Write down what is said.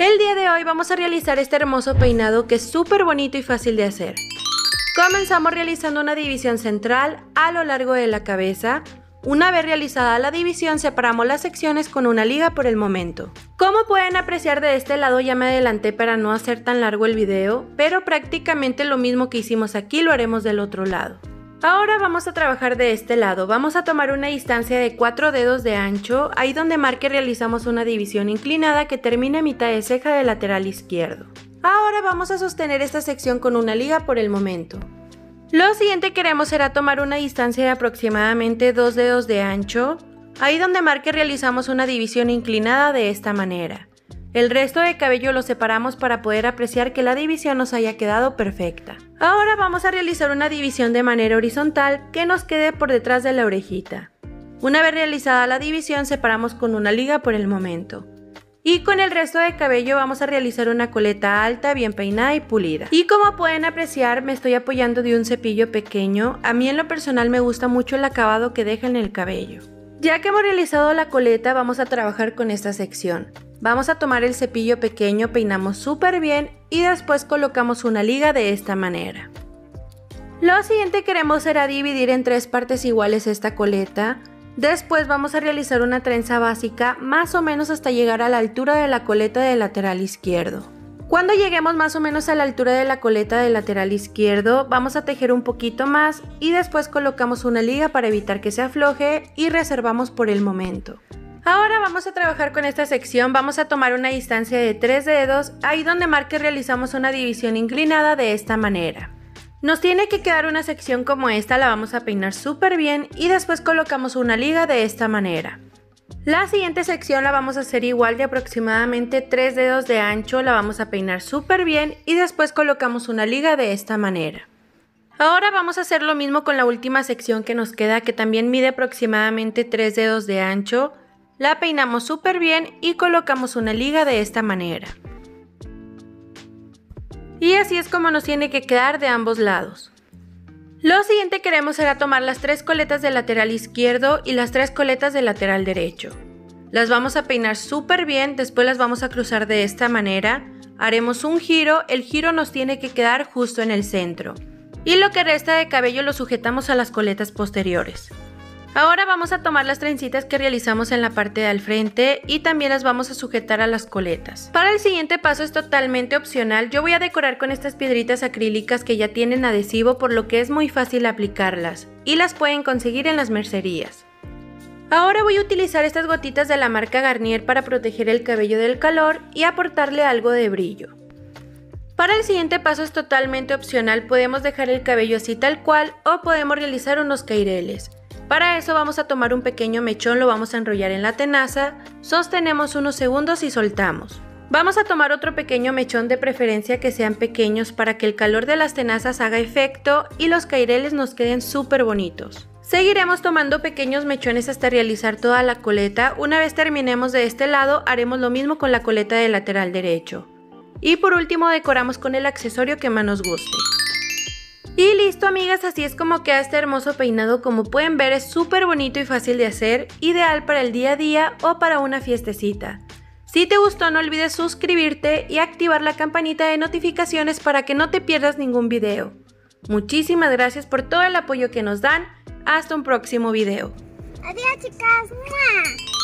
El día de hoy vamos a realizar este hermoso peinado que es súper bonito y fácil de hacer. Comenzamos realizando una división central a lo largo de la cabeza. Una vez realizada la división separamos las secciones con una liga por el momento. Como pueden apreciar de este lado ya me adelanté para no hacer tan largo el video, pero prácticamente lo mismo que hicimos aquí lo haremos del otro lado. Ahora vamos a trabajar de este lado, vamos a tomar una distancia de 4 dedos de ancho, ahí donde marque realizamos una división inclinada que termina a mitad de ceja del lateral izquierdo. Ahora vamos a sostener esta sección con una liga por el momento. Lo siguiente que queremos será tomar una distancia de aproximadamente 2 dedos de ancho, ahí donde marque realizamos una división inclinada de esta manera. El resto de cabello lo separamos para poder apreciar que la división nos haya quedado perfecta. Ahora vamos a realizar una división de manera horizontal que nos quede por detrás de la orejita. Una vez realizada la división separamos con una liga por el momento. Y con el resto de cabello vamos a realizar una coleta alta, bien peinada y pulida. Y como pueden apreciar, me estoy apoyando de un cepillo pequeño. A mí en lo personal me gusta mucho el acabado que deja en el cabello. Ya que hemos realizado la coleta, vamos a trabajar con esta sección. Vamos a tomar el cepillo pequeño, peinamos súper bien y después colocamos una liga de esta manera. Lo siguiente que queremos será dividir en tres partes iguales esta coleta. Después vamos a realizar una trenza básica más o menos hasta llegar a la altura de la coleta del lateral izquierdo. Cuando lleguemos más o menos a la altura de la coleta del lateral izquierdo, vamos a tejer un poquito más y después colocamos una liga para evitar que se afloje y reservamos por el momento. Ahora vamos a trabajar con esta sección, vamos a tomar una distancia de 3 dedos, ahí donde marque realizamos una división inclinada de esta manera. Nos tiene que quedar una sección como esta, la vamos a peinar súper bien y después colocamos una liga de esta manera. La siguiente sección la vamos a hacer igual de aproximadamente 3 dedos de ancho, la vamos a peinar súper bien y después colocamos una liga de esta manera. Ahora vamos a hacer lo mismo con la última sección que nos queda que también mide aproximadamente 3 dedos de ancho, la peinamos súper bien y colocamos una liga de esta manera. Y así es como nos tiene que quedar de ambos lados. Lo siguiente que queremos será tomar las tres coletas del lateral izquierdo y las tres coletas del lateral derecho. Las vamos a peinar súper bien, después las vamos a cruzar de esta manera. Haremos un giro, el giro nos tiene que quedar justo en el centro. Y lo que resta de cabello lo sujetamos a las coletas posteriores. Ahora vamos a tomar las trencitas que realizamos en la parte del frente y también las vamos a sujetar a las coletas. Para el siguiente paso es totalmente opcional, yo voy a decorar con estas piedritas acrílicas que ya tienen adhesivo por lo que es muy fácil aplicarlas y las pueden conseguir en las mercerías. Ahora voy a utilizar estas gotitas de la marca Garnier para proteger el cabello del calor y aportarle algo de brillo. Para el siguiente paso es totalmente opcional, podemos dejar el cabello así tal cual o podemos realizar unos caireles. Para eso vamos a tomar un pequeño mechón, lo vamos a enrollar en la tenaza, sostenemos unos segundos y soltamos. Vamos a tomar otro pequeño mechón de preferencia que sean pequeños para que el calor de las tenazas haga efecto y los caireles nos queden súper bonitos. Seguiremos tomando pequeños mechones hasta realizar toda la coleta. Una vez terminemos de este lado, haremos lo mismo con la coleta del lateral derecho. Y por último decoramos con el accesorio que más nos guste. Y listo amigas, así es como queda este hermoso peinado, como pueden ver es súper bonito y fácil de hacer, ideal para el día a día o para una fiestecita. Si te gustó no olvides suscribirte y activar la campanita de notificaciones para que no te pierdas ningún video. Muchísimas gracias por todo el apoyo que nos dan, hasta un próximo video. Adiós chicas.